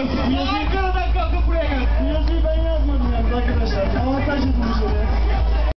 Why